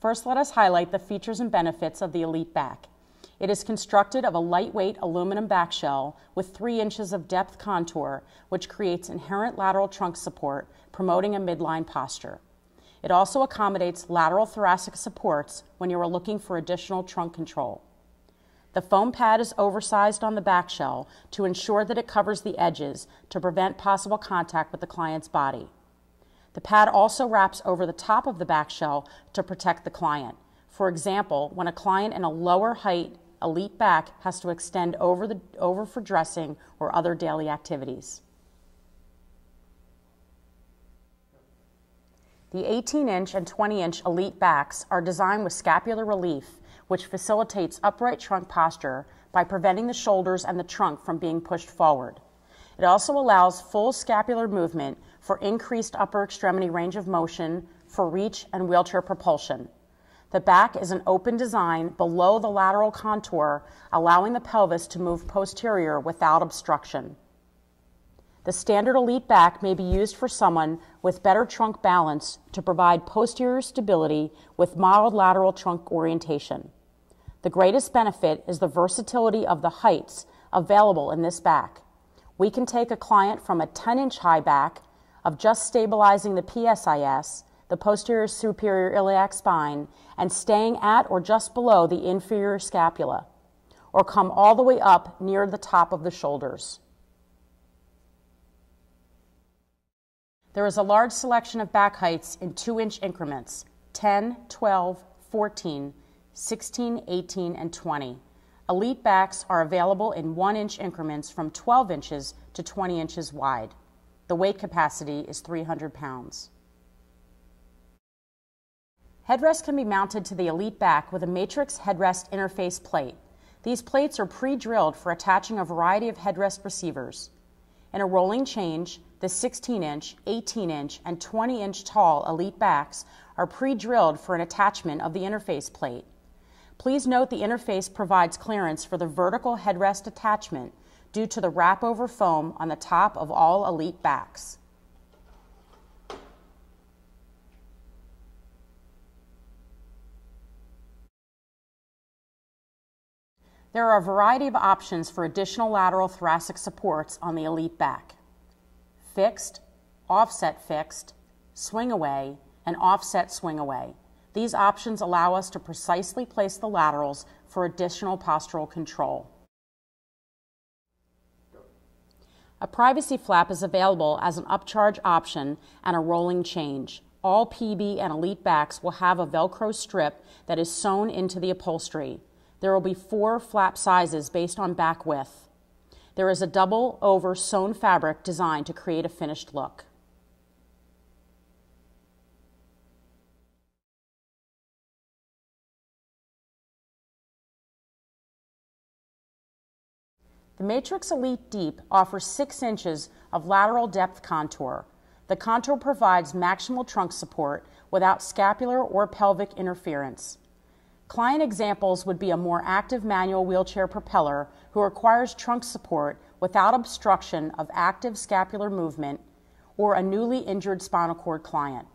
First, let us highlight the features and benefits of the Elite Back. It is constructed of a lightweight aluminum back shell with 3 inches of depth contour, which creates inherent lateral trunk support, promoting a midline posture. It also accommodates lateral thoracic supports when you are looking for additional trunk control. The foam pad is oversized on the back shell to ensure that it covers the edges to prevent possible contact with the client's body. The pad also wraps over the top of the back shell to protect the client. For example, when a client in a lower height elite back has to extend over, the, over for dressing or other daily activities. The 18 inch and 20 inch elite backs are designed with scapular relief, which facilitates upright trunk posture by preventing the shoulders and the trunk from being pushed forward. It also allows full scapular movement for increased upper extremity range of motion, for reach, and wheelchair propulsion. The back is an open design below the lateral contour, allowing the pelvis to move posterior without obstruction. The standard elite back may be used for someone with better trunk balance to provide posterior stability with mild lateral trunk orientation. The greatest benefit is the versatility of the heights available in this back. We can take a client from a 10 inch high back of just stabilizing the PSIS, the posterior superior iliac spine, and staying at or just below the inferior scapula, or come all the way up near the top of the shoulders. There is a large selection of back heights in 2 inch increments 10, 12, 14, 16, 18, and 20. Elite backs are available in 1 inch increments from 12 inches to 20 inches wide. The weight capacity is 300 pounds. Headrest can be mounted to the Elite back with a Matrx headrest interface plate. These plates are pre-drilled for attaching a variety of headrest receivers. In a rolling change, the 16-inch, 18-inch, and 20-inch tall Elite backs are pre-drilled for an attachment of the interface plate. Please note the interface provides clearance for the vertical headrest attachment due to the wrap over foam on the top of all Elite backs. There are a variety of options for additional lateral thoracic supports on the Elite back. Fixed, offset fixed, swing away, and offset swing away. These options allow us to precisely place the laterals for additional postural control. A privacy flap is available as an upcharge option and a rolling change. All PB and Elite backs will have a Velcro strip that is sewn into the upholstery. There will be four flap sizes based on back width. There is a double over sewn fabric designed to create a finished look. The Matrx Elite Deep offers 6 inches of lateral depth contour. The contour provides maximal trunk support without scapular or pelvic interference. Client examples would be a more active manual wheelchair propeller who requires trunk support without obstruction of active scapular movement or a newly injured spinal cord client.